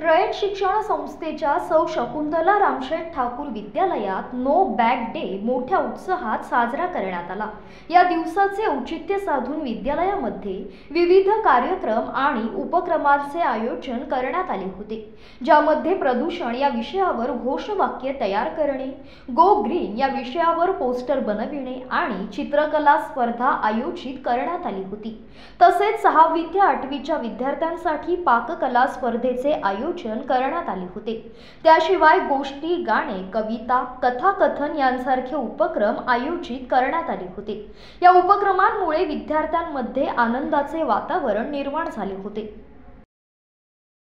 रयत शिक्षण संस्थेच्या सौ शकुंतला रामशेठ ठाकूर विद्यालयात नो बॅग डे मोठ्या उत्साहात साजरा करण्यात आला. या दिवसाचे औचित्य साधून विद्यालयामध्ये विविध कार्यक्रम आणि उपक्रमांचे आयोजन करण्यात आले होते ज्यामध्ये प्रदूषण या विषयावर घोषवाक्य तयार करणे गो ग्रीन या विषयावर पोस्टर बनविणे आणि चित्रकला स्पर्धा आयोजित करण्यात आली होती. तसेच सहावी ते आठवीच्या विद्यार्थ्यांसाठी पाककला स्पर्धेचे आयोजन करण्यात आले होते. त्याशिवाय गोष्टी गाणे कविता कथाकथन यांसारखे उपक्रम आयोजित करण्यात आले होते. या उपक्रमांमुळे विद्यार्थ्यांमध्ये आनंदाचे वातावरण निर्माण झाले होते.